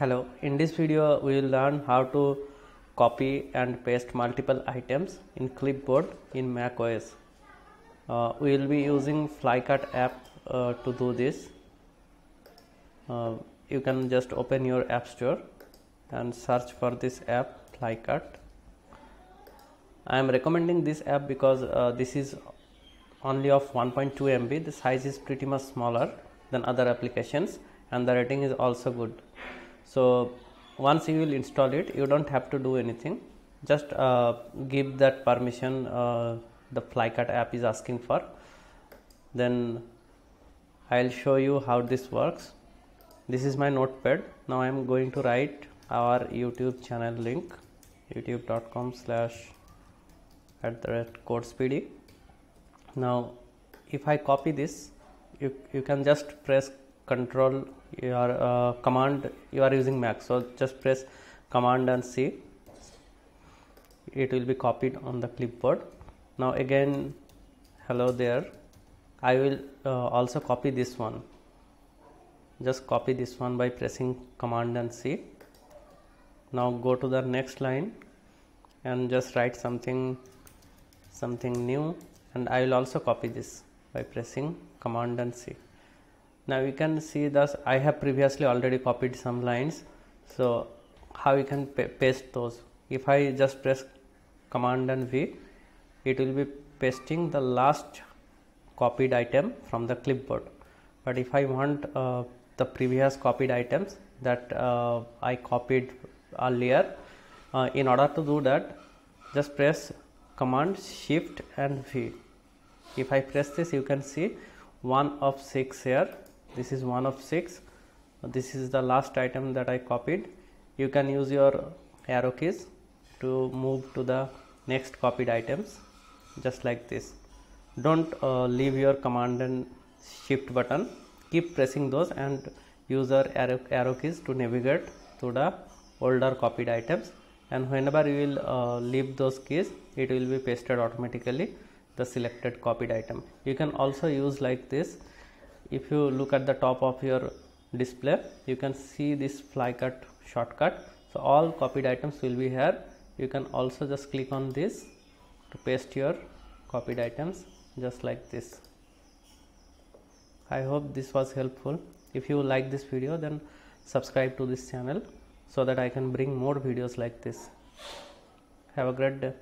Hello, in this video we will learn how to copy and paste multiple items in clipboard in Mac OS. Uh, we will be using Flycut app uh, to do this. Uh, you can just open your app store and search for this app Flycut. I am recommending this app because uh, this is only of 1.2 MB. The size is pretty much smaller than other applications and the rating is also good so once you will install it you don't have to do anything. Just uh, give that permission uh, the flycut app is asking for. Then I'll show you how this works. This is my notepad. Now I'm going to write our YouTube channel link youtube.com slash at the rate codespeedy now if I copy this you, you can just press control your uh, command you are using mac. So just press command and c. It will be copied on the clipboard. Now again hello there. I will uh, also copy this one. Just copy this one by pressing command and c. Now go to the next line and just write something something new. And i will also copy this by pressing command and c now you can see thus I have previously already copied some lines. So how you can paste those? If I just press command and V it will be pasting the last copied item from the clipboard. But if I want uh, the previous copied items that uh, I copied earlier uh, in order to do that just press command shift and V. If I press this you can see one of six here this is one of six. This is the last item that I copied. You can use your arrow keys to move to the next copied items just like this. Don't uh, leave your command and shift button. Keep pressing those and use your arrow, arrow keys to navigate to the older copied items. And whenever you will uh, leave those keys it will be pasted automatically the selected copied item. You can also use like this if you look at the top of your display you can see this flycut shortcut. So all copied items will be here. You can also just click on this to paste your copied items just like this. I hope this was helpful. If you like this video then subscribe to this channel so that i can bring more videos like this. Have a great day